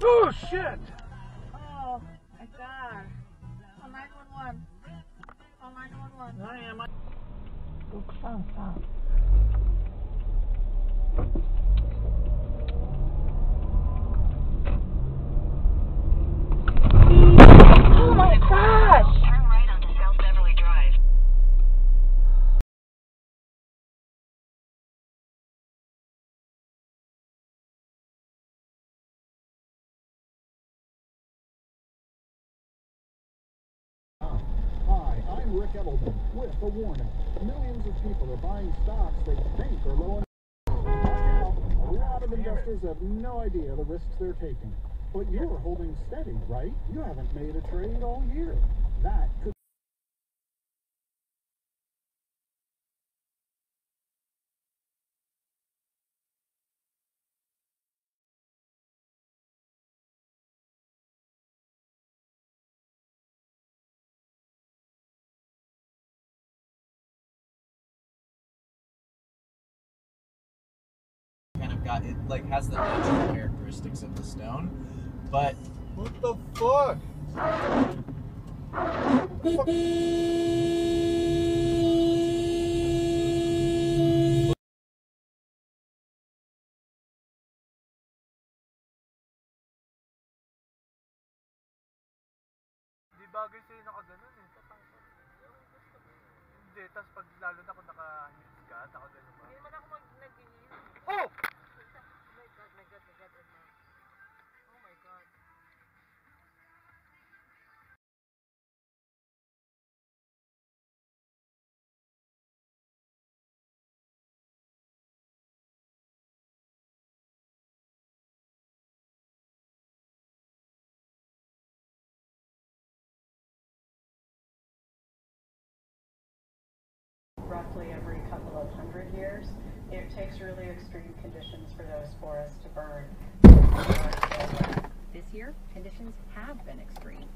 Oh shit! Oh, my God. Call 911. Call 911. I am. Oh, stop, stop. Oh my gosh! Turn right onto South Beverly Drive. Hi, I'm Rick Edelman with a warning. Millions of people are buying stocks they think are low. Watch out. A lot of investors have no idea the risks they're taking. But you're holding steady, right? You haven't made a trade all year. That could got it like has the natural characteristics of the stone but What the fuck? Di bagay sa'yo nakaganon eh. Hindi, tas pag lalo na kung roughly every couple of hundred years. It takes really extreme conditions for those forests to burn. This year, conditions have been extreme.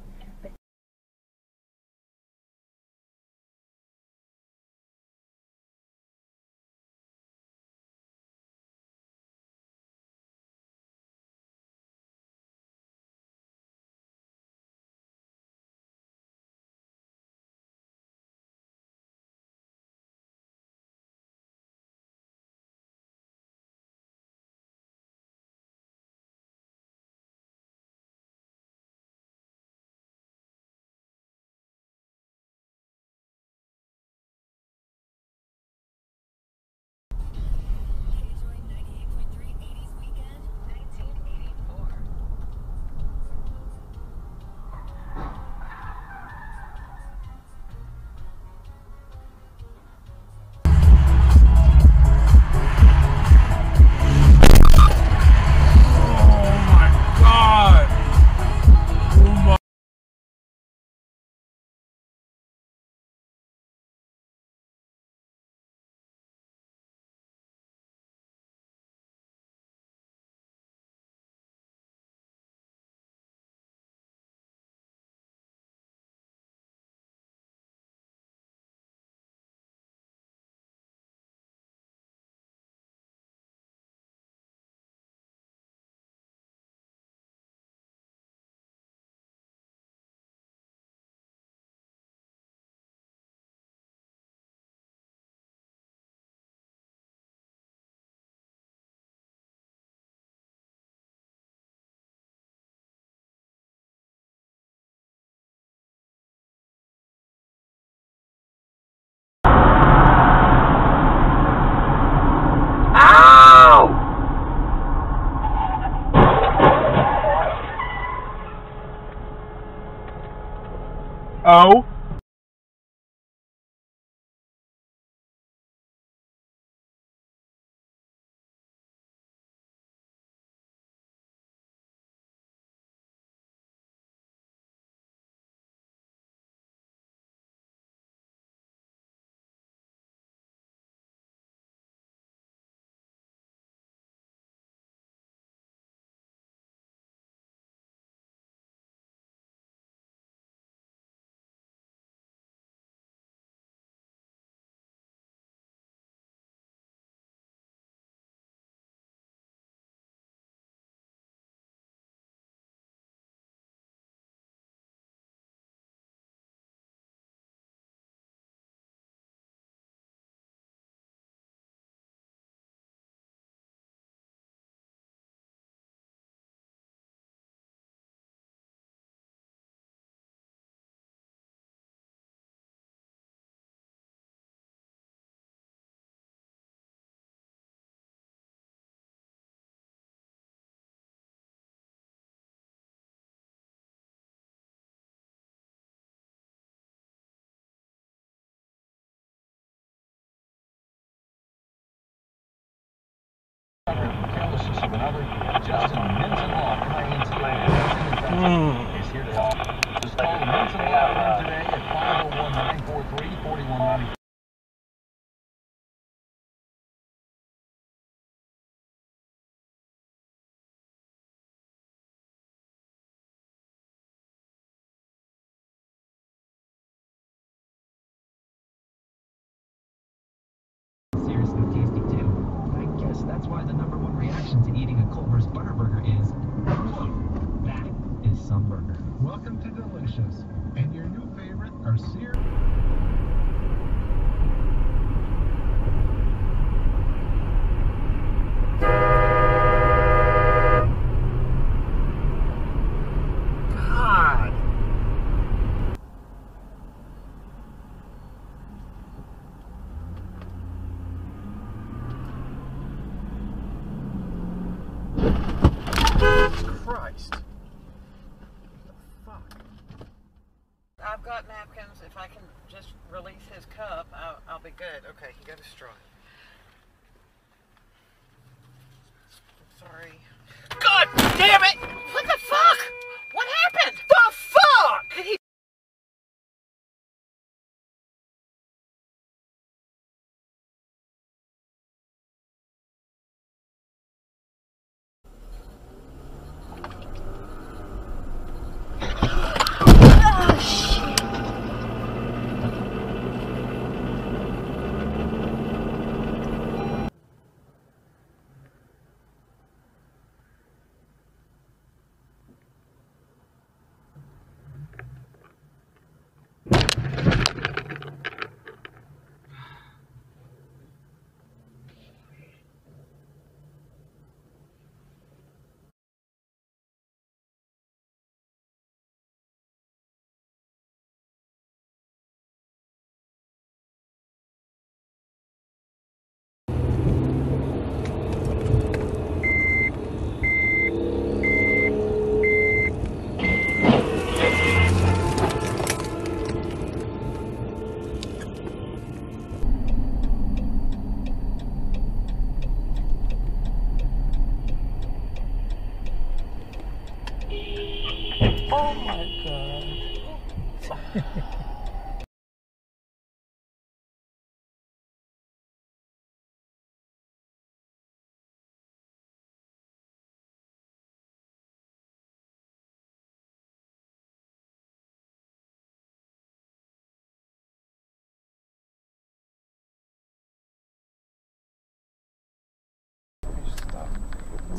Oh? Justin Minzenlaw from INT is here Delicious. And your new favorite are seared. Be good. Okay, he got a straw.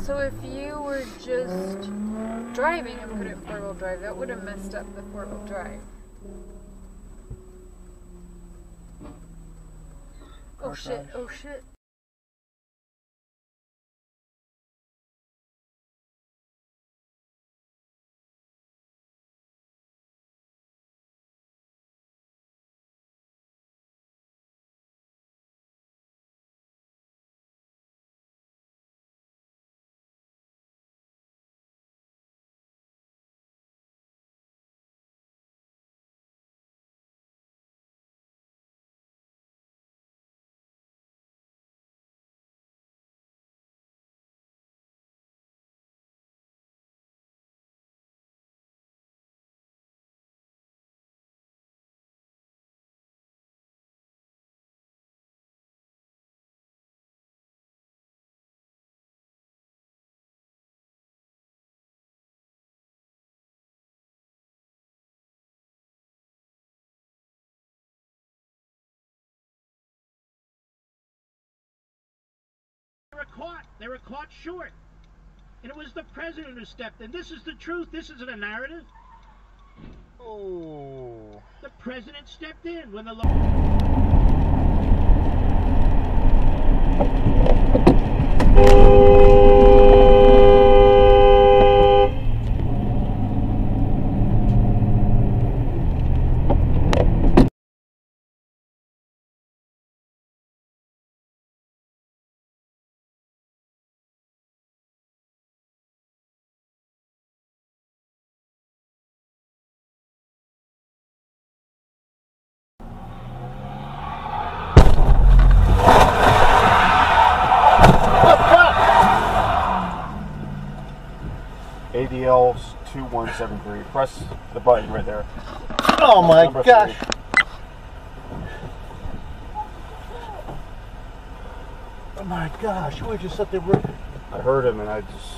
So if you were just driving and put it four wheel drive, that would have messed up the four wheel drive. Oh shit, oh shit. They were caught short. And it was the president who stepped in. This is the truth. This isn't a narrative. Oh. The president stepped in when the law. AL two one seven three. Press the button right there. Oh my Number gosh. three. Oh my gosh. We just sat there. We're, I heard him and I just